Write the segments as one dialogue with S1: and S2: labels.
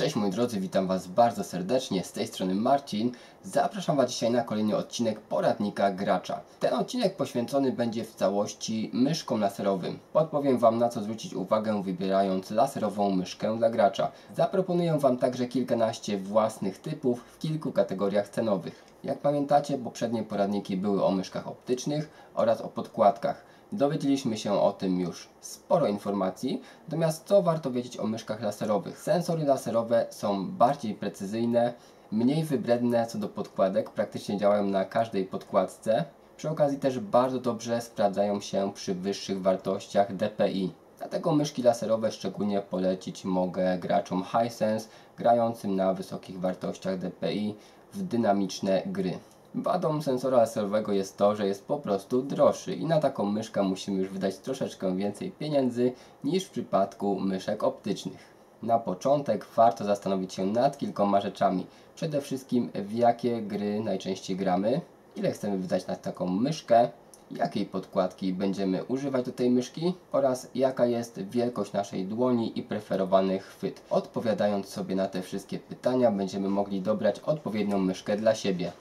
S1: Cześć moi drodzy, witam Was bardzo serdecznie, z tej strony Marcin. Zapraszam Was dzisiaj na kolejny odcinek poradnika gracza. Ten odcinek poświęcony będzie w całości myszkom laserowym. Podpowiem Wam na co zwrócić uwagę wybierając laserową myszkę dla gracza. Zaproponuję Wam także kilkanaście własnych typów w kilku kategoriach cenowych. Jak pamiętacie, poprzednie poradniki były o myszkach optycznych oraz o podkładkach. Dowiedzieliśmy się o tym już sporo informacji, natomiast co warto wiedzieć o myszkach laserowych? Sensory laserowe są bardziej precyzyjne, mniej wybredne co do podkładek, praktycznie działają na każdej podkładce. Przy okazji też bardzo dobrze sprawdzają się przy wyższych wartościach DPI. Dlatego myszki laserowe szczególnie polecić mogę graczom Hisense grającym na wysokich wartościach DPI w dynamiczne gry. Wadą sensora laserowego jest to, że jest po prostu droższy i na taką myszkę musimy już wydać troszeczkę więcej pieniędzy niż w przypadku myszek optycznych. Na początek warto zastanowić się nad kilkoma rzeczami. Przede wszystkim w jakie gry najczęściej gramy, ile chcemy wydać na taką myszkę, jakiej podkładki będziemy używać do tej myszki oraz jaka jest wielkość naszej dłoni i preferowany chwyt. Odpowiadając sobie na te wszystkie pytania będziemy mogli dobrać odpowiednią myszkę dla siebie.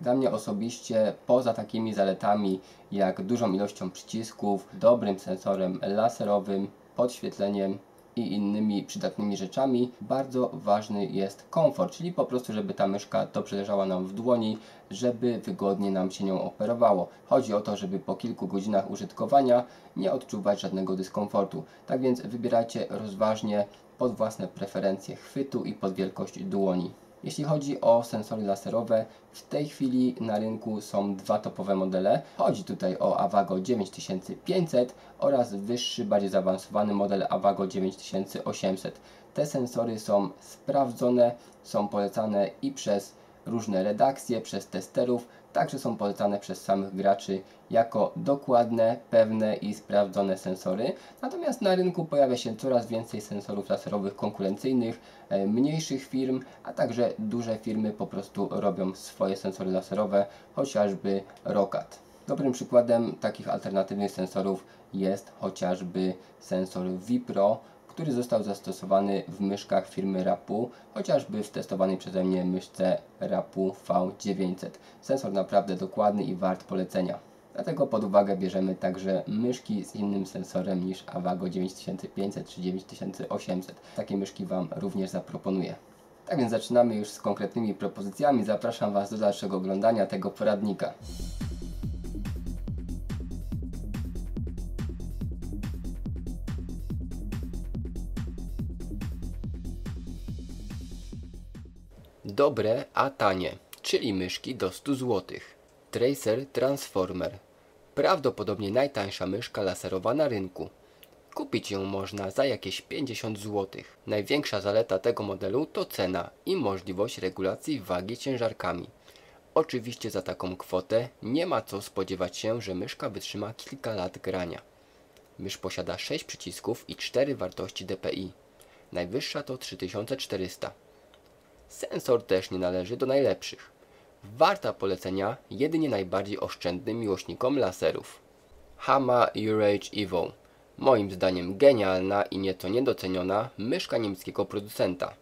S1: Dla mnie osobiście, poza takimi zaletami jak dużą ilością przycisków, dobrym sensorem laserowym, podświetleniem i innymi przydatnymi rzeczami, bardzo ważny jest komfort, czyli po prostu, żeby ta myszka dobrze leżała nam w dłoni, żeby wygodnie nam się nią operowało. Chodzi o to, żeby po kilku godzinach użytkowania nie odczuwać żadnego dyskomfortu. Tak więc wybierajcie rozważnie pod własne preferencje chwytu i pod wielkość dłoni. Jeśli chodzi o sensory laserowe, w tej chwili na rynku są dwa topowe modele. Chodzi tutaj o Avago 9500 oraz wyższy, bardziej zaawansowany model Avago 9800. Te sensory są sprawdzone, są polecane i przez różne redakcje, przez testerów, także są polecane przez samych graczy jako dokładne, pewne i sprawdzone sensory. Natomiast na rynku pojawia się coraz więcej sensorów laserowych konkurencyjnych, e, mniejszych firm, a także duże firmy po prostu robią swoje sensory laserowe, chociażby Rokat. Dobrym przykładem takich alternatywnych sensorów jest chociażby sensor Vipro, który został zastosowany w myszkach firmy Rapu, chociażby w testowanej przeze mnie myszce Rapu V900. Sensor naprawdę dokładny i wart polecenia. Dlatego pod uwagę bierzemy także myszki z innym sensorem niż Avago 9500 czy 9800. Takie myszki Wam również zaproponuję. Tak więc zaczynamy już z konkretnymi propozycjami. Zapraszam Was do dalszego oglądania tego poradnika. Dobre, a tanie, czyli myszki do 100 zł. Tracer Transformer. Prawdopodobnie najtańsza myszka laserowa na rynku. Kupić ją można za jakieś 50 zł. Największa zaleta tego modelu to cena i możliwość regulacji wagi ciężarkami. Oczywiście za taką kwotę nie ma co spodziewać się, że myszka wytrzyma kilka lat grania. Mysz posiada 6 przycisków i 4 wartości DPI. Najwyższa to 3400. Sensor też nie należy do najlepszych. Warta polecenia jedynie najbardziej oszczędnym miłośnikom laserów. Hama Urage Evo. Moim zdaniem genialna i nieco niedoceniona myszka niemieckiego producenta.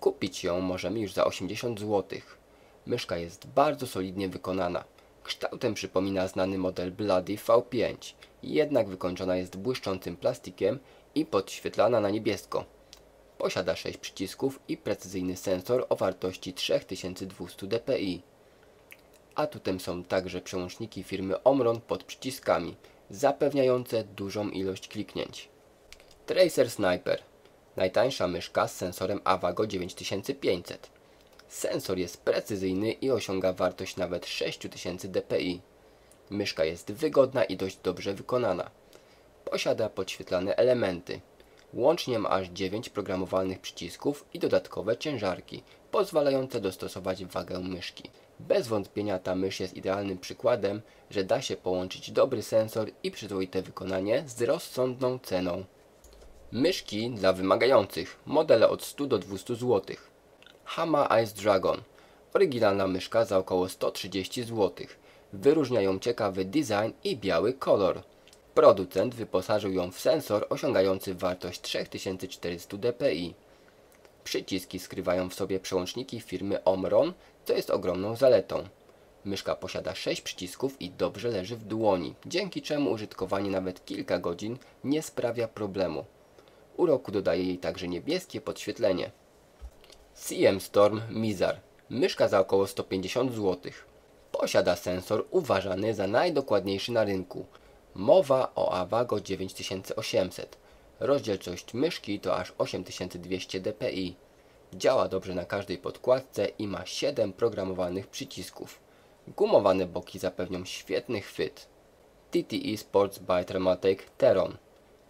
S1: Kupić ją możemy już za 80 zł. Myszka jest bardzo solidnie wykonana. Kształtem przypomina znany model Bloody V5, jednak wykończona jest błyszczącym plastikiem i podświetlana na niebiesko. Posiada 6 przycisków i precyzyjny sensor o wartości 3200 dpi. Atutem są także przełączniki firmy Omron pod przyciskami, zapewniające dużą ilość kliknięć. Tracer Sniper Najtańsza myszka z sensorem Avago 9500. Sensor jest precyzyjny i osiąga wartość nawet 6000 dpi. Myszka jest wygodna i dość dobrze wykonana. Posiada podświetlane elementy, Łącznie ma aż 9 programowalnych przycisków i dodatkowe ciężarki, pozwalające dostosować wagę myszki. Bez wątpienia ta mysz jest idealnym przykładem, że da się połączyć dobry sensor i przyzwoite wykonanie z rozsądną ceną. Myszki dla wymagających, modele od 100 do 200 zł. Hama Ice Dragon. Oryginalna myszka za około 130 zł. Wyróżniają ciekawy design i biały kolor. Producent wyposażył ją w sensor osiągający wartość 3400 dpi. Przyciski skrywają w sobie przełączniki firmy Omron, co jest ogromną zaletą. Myszka posiada 6 przycisków i dobrze leży w dłoni, dzięki czemu użytkowanie nawet kilka godzin nie sprawia problemu. Uroku dodaje jej także niebieskie podświetlenie. CM Storm Mizar. Myszka za około 150 zł. Posiada sensor uważany za najdokładniejszy na rynku. Mowa o Avago 9800. Rozdzielczość myszki to aż 8200 dpi. Działa dobrze na każdej podkładce i ma 7 programowanych przycisków. Gumowane boki zapewnią świetny chwyt. TTE Sports by Traumatic Teron.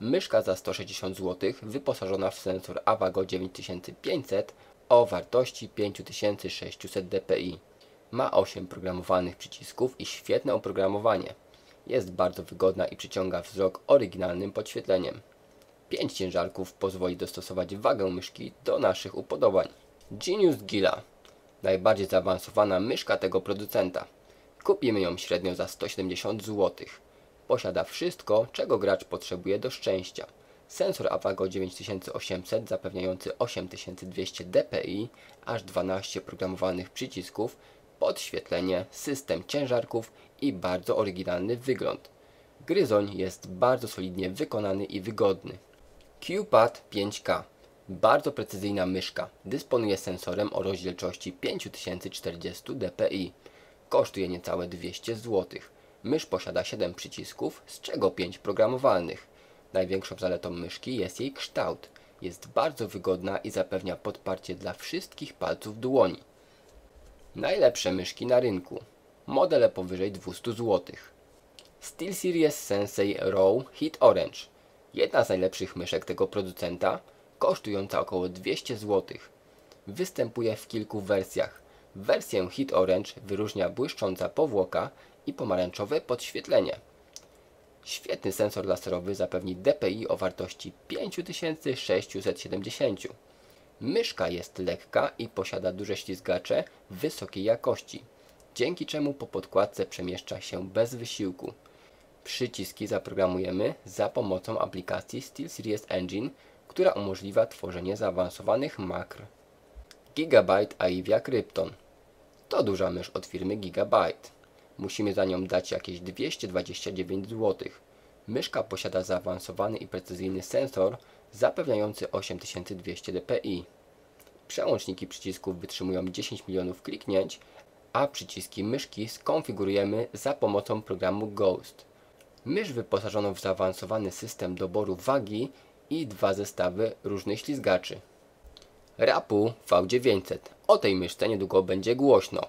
S1: Myszka za 160 zł wyposażona w sensor Avago 9500 o wartości 5600 dpi. Ma 8 programowanych przycisków i świetne oprogramowanie. Jest bardzo wygodna i przyciąga wzrok oryginalnym podświetleniem. 5 ciężarków pozwoli dostosować wagę myszki do naszych upodobań. Genius Gila najbardziej zaawansowana myszka tego producenta. Kupimy ją średnio za 170 zł. Posiada wszystko, czego gracz potrzebuje do szczęścia. Sensor Avago 9800 zapewniający 8200 dpi, aż 12 programowanych przycisków, podświetlenie, system ciężarków i bardzo oryginalny wygląd. Gryzoń jest bardzo solidnie wykonany i wygodny. QPad 5K bardzo precyzyjna myszka. Dysponuje sensorem o rozdzielczości 5040 dpi. Kosztuje niecałe 200 zł. Mysz posiada 7 przycisków, z czego 5 programowalnych. Największą zaletą myszki jest jej kształt. Jest bardzo wygodna i zapewnia podparcie dla wszystkich palców dłoni. Najlepsze myszki na rynku. Modele powyżej 200 zł. SteelSeries Sensei Raw Hit Orange. Jedna z najlepszych myszek tego producenta, kosztująca około 200 zł. Występuje w kilku wersjach. Wersję Hit Orange wyróżnia błyszcząca powłoka i pomarańczowe podświetlenie. Świetny sensor laserowy zapewni DPI o wartości 5670. Myszka jest lekka i posiada duże ślizgacze wysokiej jakości, dzięki czemu po podkładce przemieszcza się bez wysiłku. Przyciski zaprogramujemy za pomocą aplikacji SteelSeries Engine, która umożliwia tworzenie zaawansowanych makr. Gigabyte Aivia Krypton to duża mysz od firmy Gigabyte. Musimy za nią dać jakieś 229 zł. Myszka posiada zaawansowany i precyzyjny sensor zapewniający 8200 dpi. Przełączniki przycisków wytrzymują 10 milionów kliknięć, a przyciski myszki skonfigurujemy za pomocą programu Ghost. Mysz wyposażoną w zaawansowany system doboru wagi i dwa zestawy różnych ślizgaczy. Rapu V900. O tej myszce niedługo będzie głośno.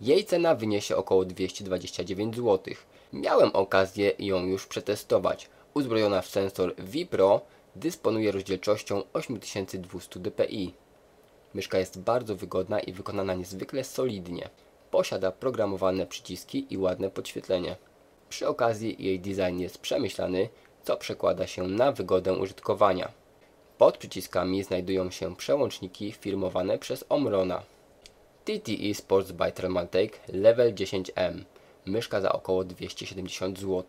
S1: Jej cena wyniesie około 229 zł. Miałem okazję ją już przetestować. Uzbrojona w sensor Vipro dysponuje rozdzielczością 8200 dpi. Myszka jest bardzo wygodna i wykonana niezwykle solidnie. Posiada programowane przyciski i ładne podświetlenie. Przy okazji jej design jest przemyślany, co przekłada się na wygodę użytkowania. Pod przyciskami znajdują się przełączniki firmowane przez Omrona. TTE Sports by Traumatic Level 10M Myszka za około 270 zł.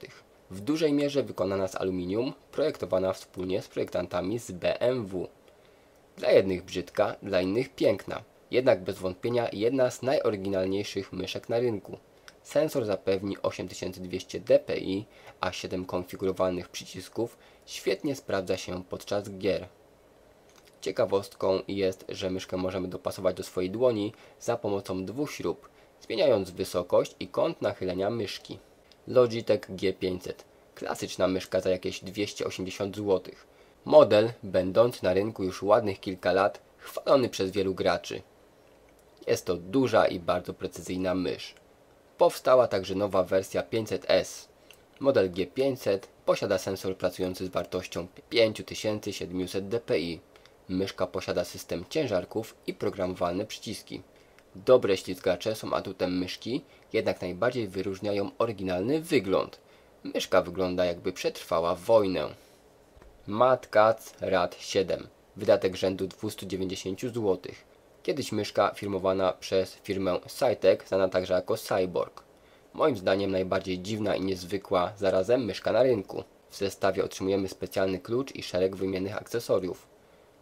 S1: W dużej mierze wykonana z aluminium, projektowana wspólnie z projektantami z BMW. Dla jednych brzydka, dla innych piękna. Jednak bez wątpienia jedna z najoryginalniejszych myszek na rynku. Sensor zapewni 8200 dpi, a 7 konfigurowanych przycisków świetnie sprawdza się podczas gier. Ciekawostką jest, że myszkę możemy dopasować do swojej dłoni za pomocą dwóch śrub, zmieniając wysokość i kąt nachylenia myszki. Logitech G500 Klasyczna myszka za jakieś 280 zł. Model, będący na rynku już ładnych kilka lat, chwalony przez wielu graczy. Jest to duża i bardzo precyzyjna mysz. Powstała także nowa wersja 500S. Model G500 posiada sensor pracujący z wartością 5700 dpi. Myszka posiada system ciężarków i programowalne przyciski. Dobre ślizgacze są atutem myszki, jednak najbardziej wyróżniają oryginalny wygląd. Myszka wygląda jakby przetrwała wojnę. Cats Rad 7 Wydatek rzędu 290 zł. Kiedyś myszka firmowana przez firmę Cytek, znana także jako Cyborg. Moim zdaniem najbardziej dziwna i niezwykła zarazem myszka na rynku. W zestawie otrzymujemy specjalny klucz i szereg wymiennych akcesoriów.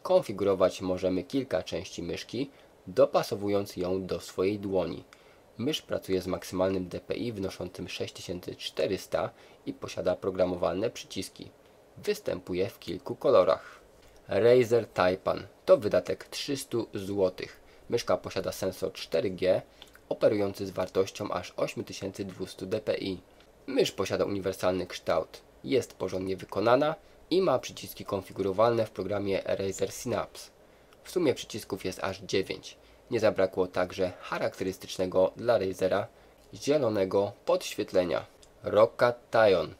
S1: Konfigurować możemy kilka części myszki, dopasowując ją do swojej dłoni. Mysz pracuje z maksymalnym DPI wynoszącym 6400 i posiada programowalne przyciski. Występuje w kilku kolorach. Razer Taipan to wydatek 300 zł. Myszka posiada sensor 4G operujący z wartością aż 8200 dpi. Mysz posiada uniwersalny kształt, jest porządnie wykonana i ma przyciski konfigurowalne w programie Razer Synapse. W sumie przycisków jest aż 9. Nie zabrakło także charakterystycznego dla Razera zielonego podświetlenia. Rockat Tyon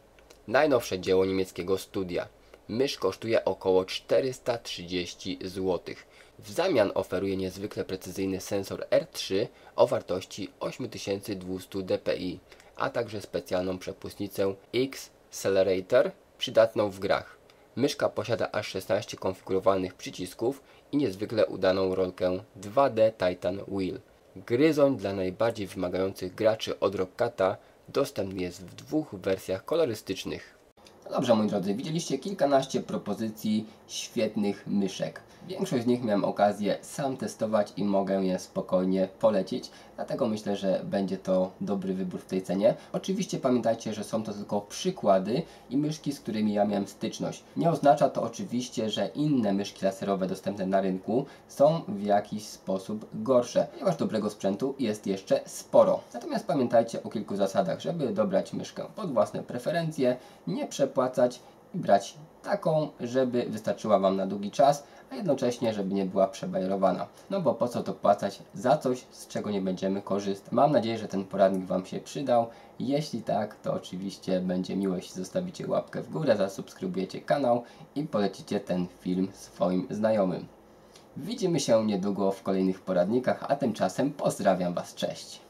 S1: Najnowsze dzieło niemieckiego studia. Mysz kosztuje około 430 zł. W zamian oferuje niezwykle precyzyjny sensor R3 o wartości 8200 dpi, a także specjalną przepustnicę X-Accelerator przydatną w grach. Myszka posiada aż 16 konfigurowalnych przycisków i niezwykle udaną rolkę 2D Titan Wheel. Gryzoń dla najbardziej wymagających graczy od Rockata dostępny jest w dwóch wersjach kolorystycznych. No dobrze, moi drodzy, widzieliście kilkanaście propozycji świetnych myszek. Większość z nich miałem okazję sam testować i mogę je spokojnie polecić, dlatego myślę, że będzie to dobry wybór w tej cenie. Oczywiście pamiętajcie, że są to tylko przykłady i myszki, z którymi ja miałem styczność. Nie oznacza to oczywiście, że inne myszki laserowe dostępne na rynku są w jakiś sposób gorsze, ponieważ dobrego sprzętu jest jeszcze sporo. Natomiast pamiętajcie o kilku zasadach, żeby dobrać myszkę pod własne preferencje, nie przepłacać i brać taką, żeby wystarczyła Wam na długi czas, a jednocześnie, żeby nie była przebajerowana. No bo po co to płacać za coś, z czego nie będziemy korzystać. Mam nadzieję, że ten poradnik Wam się przydał. Jeśli tak, to oczywiście będzie miło, jeśli zostawicie łapkę w górę, zasubskrybujecie kanał i polecicie ten film swoim znajomym. Widzimy się niedługo w kolejnych poradnikach, a tymczasem pozdrawiam Was, cześć!